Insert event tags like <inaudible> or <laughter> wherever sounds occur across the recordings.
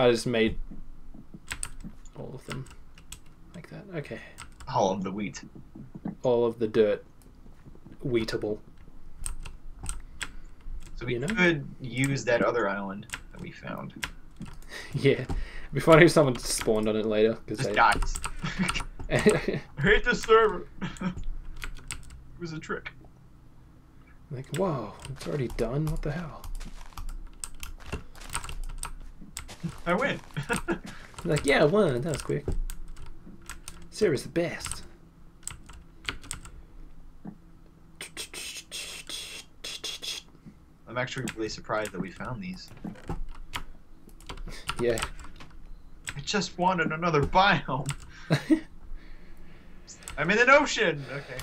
I just made all of them like that. Okay. All of the wheat. All of the dirt wheatable. So we You know? could use that other island that we found. <laughs> Yeah. It'd be funny if someone spawned on it later because Just they. dies. <laughs> I hate this server. <laughs> it was a trick. like, whoa, it's already done. What the hell? I win. <laughs> Like, yeah, I won. That was quick. Sarah's the best. I'm actually really surprised that we found these. <laughs> Yeah. I just wanted another biome. <laughs> I'm in an ocean. Okay.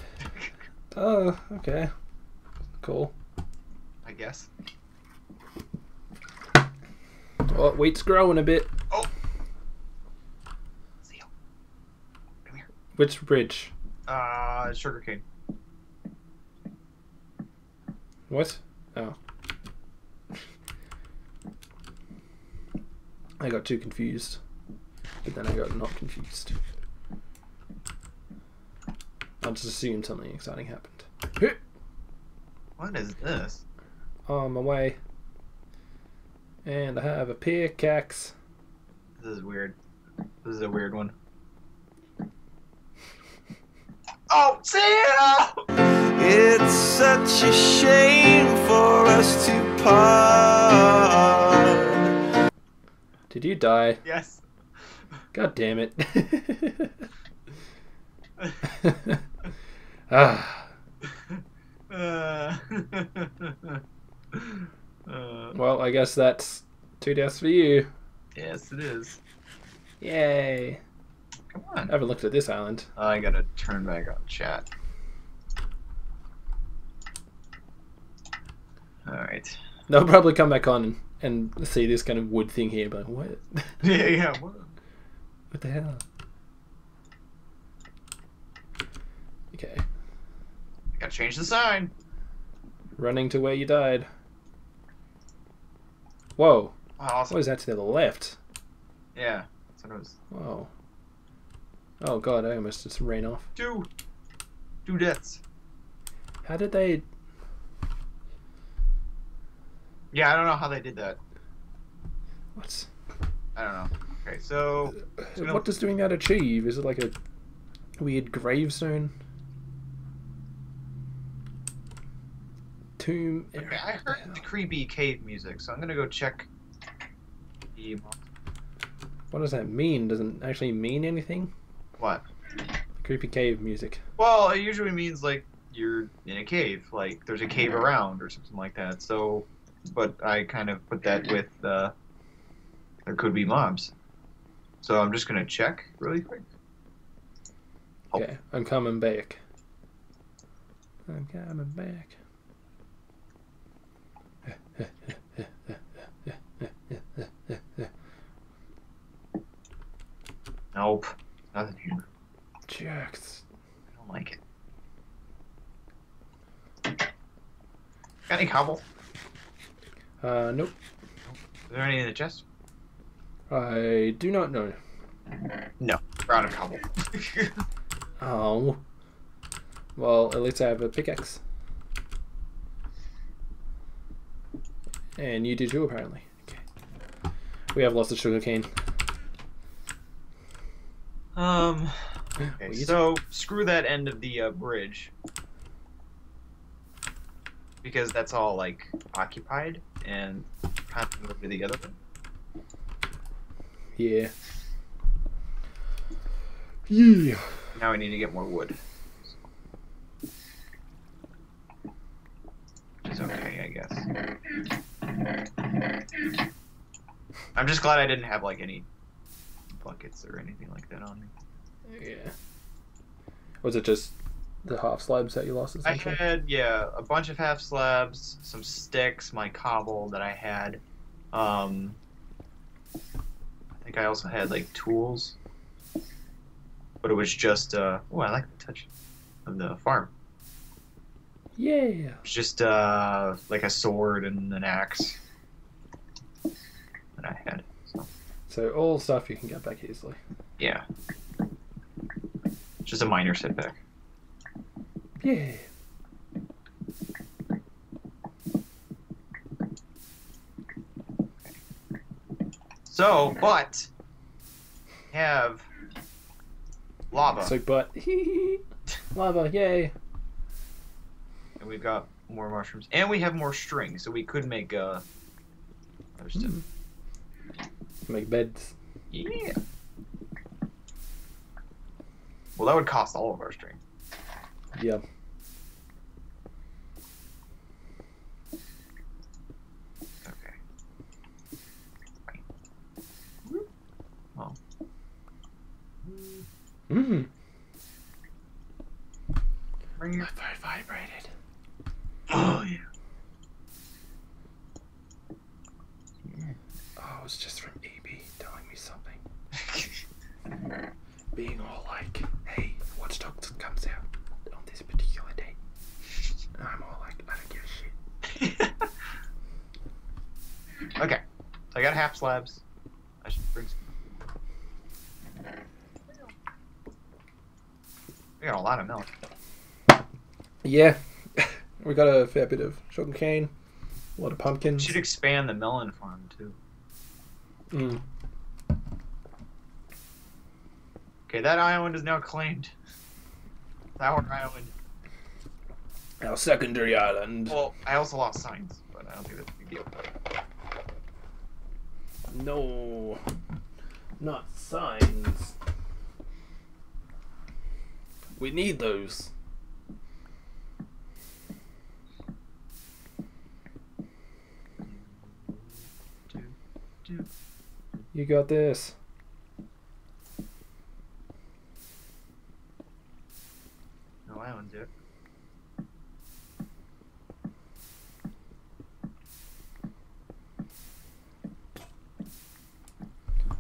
oh, okay. Cool. I guess. Oh, wheat's growing a bit. Oh. Seal. Come here. Which bridge? Uh, sugarcane. What? Oh. <laughs> I got too confused. But then I got not confused. I just assumed something exciting happened. What is this? On my way. And I have a pickaxe. This is weird. This is a weird one. <laughs> Oh, Seal! It's such a shame for us to part. Did you die? Yes. God damn it. <laughs> <laughs> ah. uh, uh, Well, I guess that's two deaths for you. yes, it is. Yay. Come on. I haven't looked at this island. I gotta turn back on chat. Alright. They'll probably come back on and, and see this kind of wood thing here, but what? <laughs> Yeah, yeah. What? what the hell? Okay. I Gotta change the sign. Running to where you died. Whoa. Oh, awesome. What is that to the left? Yeah. That's what it was. Whoa. Oh god, I almost just ran off. Two. Two deaths. How did they. Yeah, I don't know how they did that. What? I don't know. Okay, so gonna- What does doing that achieve? Is it like a weird gravestone? Tomb. okay, I heard the creepy cave music, so I'm gonna go check the What does that mean? Doesn't actually mean anything? what? Creepy cave music. Well, it usually means like you're in a cave, like there's a cave around or something like that. So, but I kind of put that with uh, there could be mobs. So I'm just gonna check really quick. Oh. Okay, I'm coming back. I'm coming back. Nope, nothing here. Jerks. I don't like it. Got any cobble? Uh, nope. Is there any in the chest? I do not know. No, we're out of cobble. Oh. <laughs> Well, at least I have a pickaxe. And you do too, apparently. Okay. We have lots of sugarcane. um. <gasps> Okay, so screw that end of the uh, bridge because that's all like occupied and kind of over to the other one. Yeah. Yeah. Now I need to get more wood. Which is okay, I guess. I'm just glad I didn't have like any buckets or anything like that on me. Yeah. Was it just the half slabs that you lost I had yeah a bunch of half slabs, some sticks, my cobble that I had. Um, I think I also had like tools, but it was just uh oh I like the touch of the farm. Yeah. Just uh like a sword and an axe that I had. So So all stuff you can get back easily. Yeah. Just a minor setback. Yeah. So, but have lava, So, but <laughs> lava, yay! And we've got more mushrooms, and we have more string, so we could make uh. Other stuff. Make beds. Yeah. Well, that would cost all of our string. Yep. Okay. Mm. Bring My your. phone vibrated. Oh yeah. Oh, it's just from EB telling me something. Being all like, hey, Watch Dogs comes out on this particular date. And I'm all like, I don't give a shit. okay. So I got half slabs. I should bring. Some. We got a lot of milk. Yeah. <laughs> we got a fair bit of sugar cane, a lot of We pumpkins. should expand the melon farm too. Mm. Okay, that island is now claimed. Our island. Our secondary island. Well, I also lost signs, but I don't think that's a big deal. No. Not signs. We need those. You got this. No islands yet.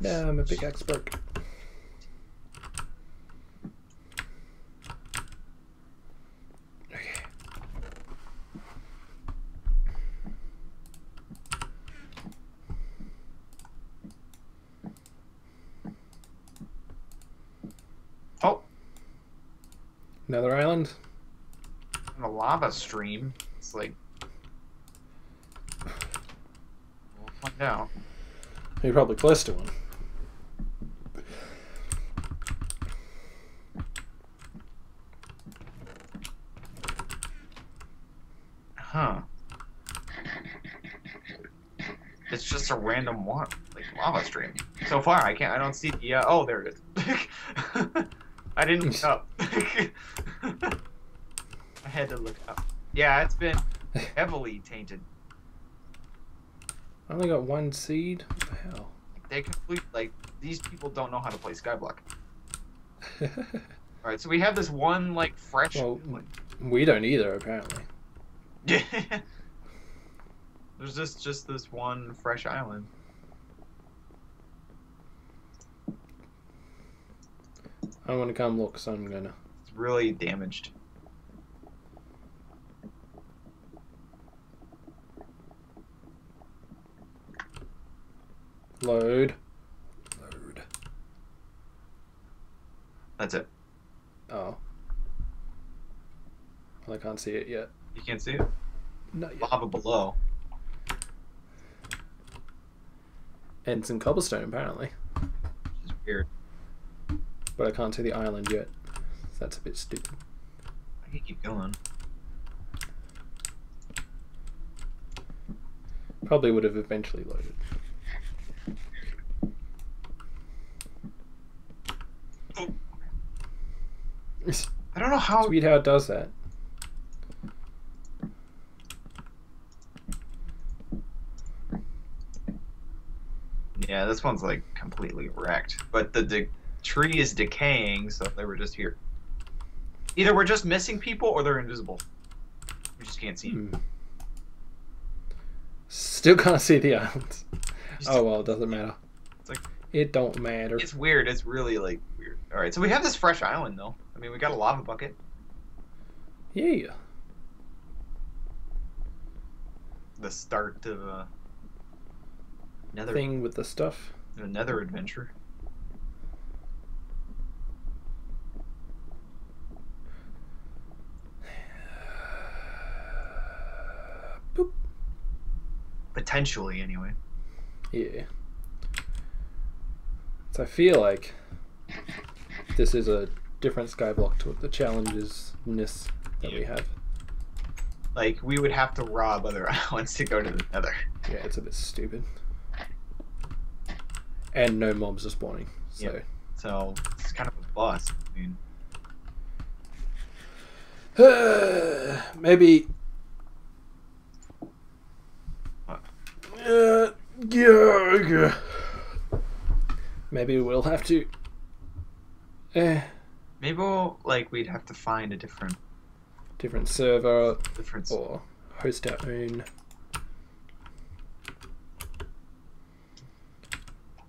Yeah, I'm a big expert. Okay. Oh, Another island? and a lava stream. It's like. We'll find out. You're probably close to one. Huh. It's just a random one, like lava stream. So far, I can't. I don't see the. Uh, oh, there it is. <laughs> I didn't look up. <laughs> I had to look up. Yeah, it's been heavily tainted. I only got one seed. What the hell? They complete like these people don't know how to play Skyblock. <laughs> All right, so we have this one like fresh. Well, we don't either, apparently. <laughs> There's just just this one fresh island. I want to come look, so I'm gonna. It's really damaged. Load. Load. That's it. Oh. Well, I can't see it yet. You can't see it. Not yet. Lava below. And some cobblestone, apparently. Which is weird. But I can't see the island yet. That's a bit stupid. I can keep going. Probably would have eventually loaded. Oh. I don't know how. Sweet how it does that. Yeah, this one's like completely wrecked. But the tree is decaying, so they were just here. Either we're just missing people or they're invisible. We just can't see. 'em. Hmm. Still can't see the islands. Oh well, it doesn't matter. It's like- it don't matter. It's weird. It's really like weird. All right, so we have this fresh island though. I mean, we got a lava bucket. Yeah. The start of uh, another Thing with the stuff. Another adventure. <sighs> Boop. Potentially, anyway. Yeah. So I feel like this is a different skyblock to the challenges-ness that we Yeah. have. Like we would have to rob other <laughs> islands to go to the Nether. Yeah, it's a bit stupid. And no mobs are spawning. So Yep. So it's kind of a bust. I mean, <sighs> maybe. What? Uh, yeah, yeah. Maybe we'll have to. Eh, maybe we'll like we'd have to find a different different server different. or host our own.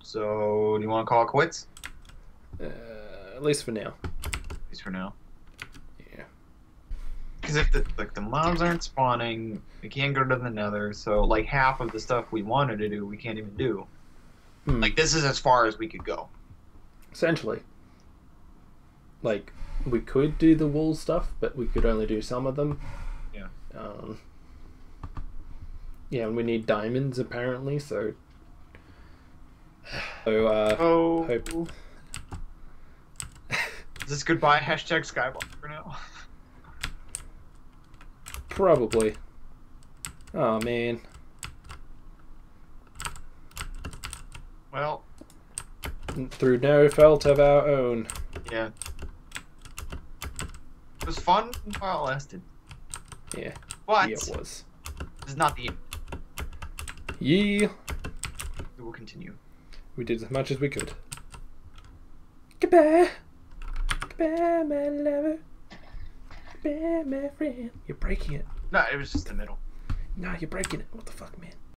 So do you want to call it quits? Uh, at least for now. At least for now. Yeah. Because if the like the mobs aren't spawning, we can't go to the Nether. So like half of the stuff we wanted to do, we can't even do. Hmm. Like this is as far as we could go. essentially like we could do the wool stuff but we could only do some of them Yeah. um yeah and we need diamonds apparently so so uh Oh. hope Is this goodbye hashtag Skyblock for now? probably oh man Well, through no fault of our own yeah. It was fun while it lasted. yeah But yeah it was this is not the end. yeah We will continue. We did as much as we could goodbye goodbye my lover goodbye my friend you're breaking it No, it was just the middle. No, you're breaking it. What the fuck, man?